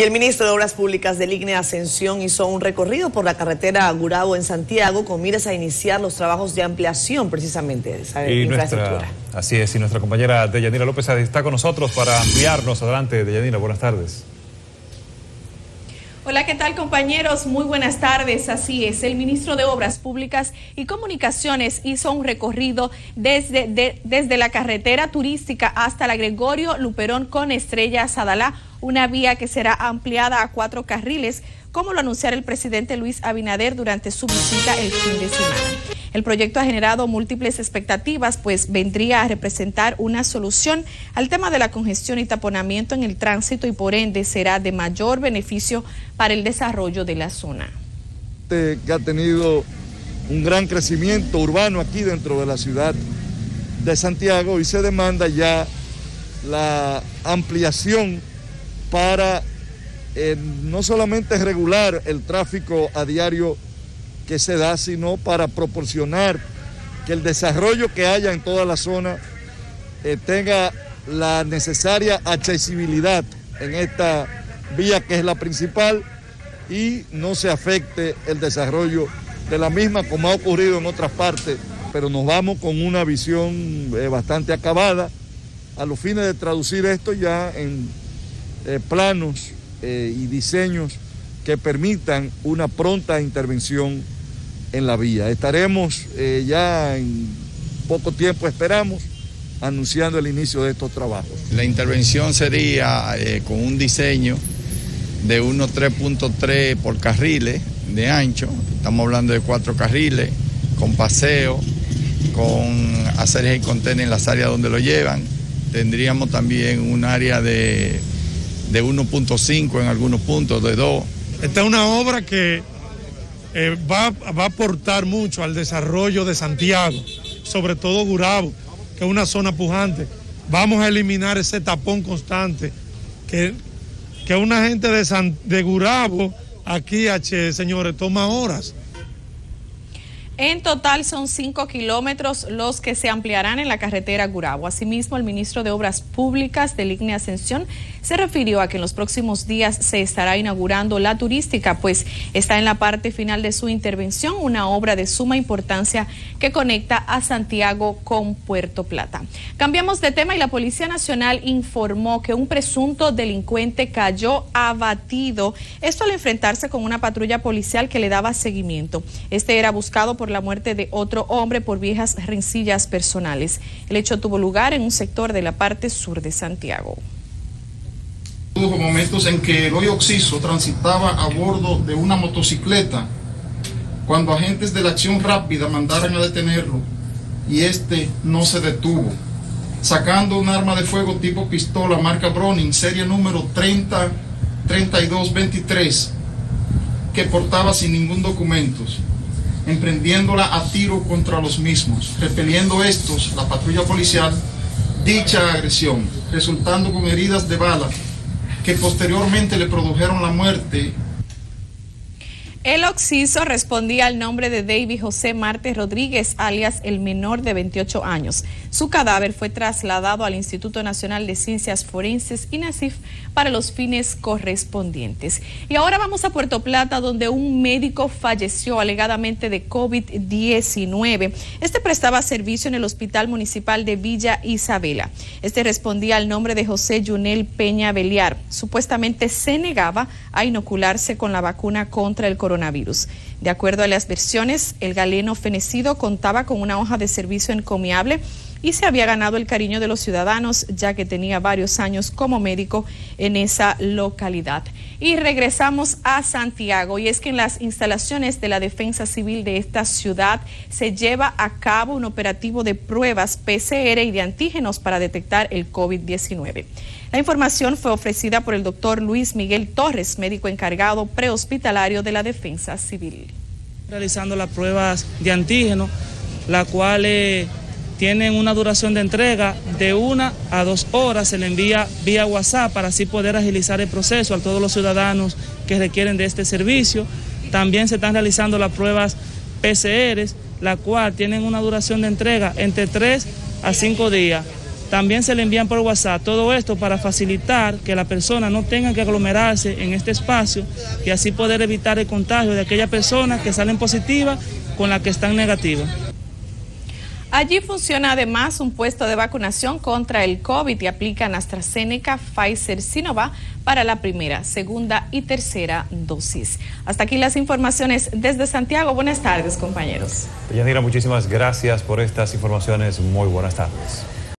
Y el ministro de Obras Públicas del IGNE Ascensión hizo un recorrido por la carretera Gurabo en Santiago con miras a iniciar los trabajos de ampliación precisamente de esa infraestructura. así es, y nuestra compañera Deyanira López está con nosotros para ampliarnos. Adelante, Deyanira, buenas tardes. Hola, ¿qué tal compañeros? Muy buenas tardes. Así es, el ministro de Obras Públicas y Comunicaciones hizo un recorrido desde, desde la carretera turística hasta la Gregorio Luperón con Estrella Sadalá, una vía que será ampliada a cuatro carriles, como lo anunciara el presidente Luis Abinader durante su visita el fin de semana. El proyecto ha generado múltiples expectativas, pues vendría a representar una solución al tema de la congestión y taponamiento en el tránsito y por ende será de mayor beneficio para el desarrollo de la zona. Que ha tenido un gran crecimiento urbano aquí dentro de la ciudad de Santiago y se demanda ya la ampliación para no solamente regular el tráfico a diario que se da, sino para proporcionar que el desarrollo que haya en toda la zona eh, tenga la necesaria accesibilidad en esta vía que es la principal y no se afecte el desarrollo de la misma como ha ocurrido en otras partes, pero nos vamos con una visión eh, bastante acabada. A los fines de traducir esto ya en eh, planos y diseños que permitan una pronta intervención en la vía. Estaremos eh, ya en poco tiempo, esperamos, anunciando el inicio de estos trabajos. La intervención sería eh, con un diseño de unos 3.3 por carriles de ancho, estamos hablando de cuatro carriles, con paseo, con hacer y contener en las áreas donde lo llevan. Tendríamos también un área de, de 1.5 en algunos puntos, de 2. Esta es una obra que eh, va, a aportar mucho al desarrollo de Santiago, sobre todo Gurabo, que es una zona pujante. Vamos a eliminar ese tapón constante que, que una gente de, de Gurabo aquí, H, señores, toma horas. En total son cinco kilómetros los que se ampliarán en la carretera Gurabo. Asimismo, el ministro de Obras Públicas del IGNE Ascensión se refirió a que en los próximos días se estará inaugurando la turística, pues está en la parte final de su intervención una obra de suma importancia que conecta a Santiago con Puerto Plata. Cambiamos de tema y la Policía Nacional informó que un presunto delincuente cayó abatido, esto al enfrentarse con una patrulla policial que le daba seguimiento. Este era buscado por la muerte de otro hombre por viejas rencillas personales. El hecho tuvo lugar en un sector de la parte sur de Santiago. Hubo momentos en que el hoyo Oxiso transitaba a bordo de una motocicleta cuando agentes de la acción rápida mandaron a detenerlo y este no se detuvo, sacando un arma de fuego tipo pistola marca Browning, serie número 303223, que portaba sin ningún documento emprendiéndola a tiro contra los mismos, repeliendo estos, la patrulla policial, dicha agresión, resultando con heridas de bala que posteriormente le produjeron la muerte el Oxiso respondía al nombre de David José Marte Rodríguez, alias el menor de 28 años. Su cadáver fue trasladado al Instituto Nacional de Ciencias Forenses, INACIF, para los fines correspondientes. Y ahora vamos a Puerto Plata, donde un médico falleció alegadamente de COVID-19. Este prestaba servicio en el Hospital Municipal de Villa Isabela. Este respondía al nombre de José Yunel Peña Beliar. Supuestamente se negaba a inocularse con la vacuna contra el coronavirus coronavirus. De acuerdo a las versiones, el galeno fenecido contaba con una hoja de servicio encomiable y se había ganado el cariño de los ciudadanos ya que tenía varios años como médico en esa localidad. Y regresamos a Santiago y es que en las instalaciones de la Defensa Civil de esta ciudad se lleva a cabo un operativo de pruebas PCR y de antígenos para detectar el COVID-19. La información fue ofrecida por el doctor Luis Miguel Torres, médico encargado prehospitalario de la Defensa Civil. Realizando las pruebas de antígeno, las cuales tienen una duración de entrega de una a dos horas, se le envía vía WhatsApp para así poder agilizar el proceso a todos los ciudadanos que requieren de este servicio. También se están realizando las pruebas PCR, las cuales tienen una duración de entrega entre tres a cinco días también se le envían por WhatsApp. Todo esto para facilitar que la persona no tenga que aglomerarse en este espacio y así poder evitar el contagio de aquellas personas que salen positivas con las que están negativas. Allí funciona además un puesto de vacunación contra el COVID y aplican AstraZeneca, Pfizer, Sinovac para la primera, segunda y tercera dosis. Hasta aquí las informaciones desde Santiago. Buenas tardes, compañeros. Yanira, muchísimas gracias por estas informaciones. Muy buenas tardes.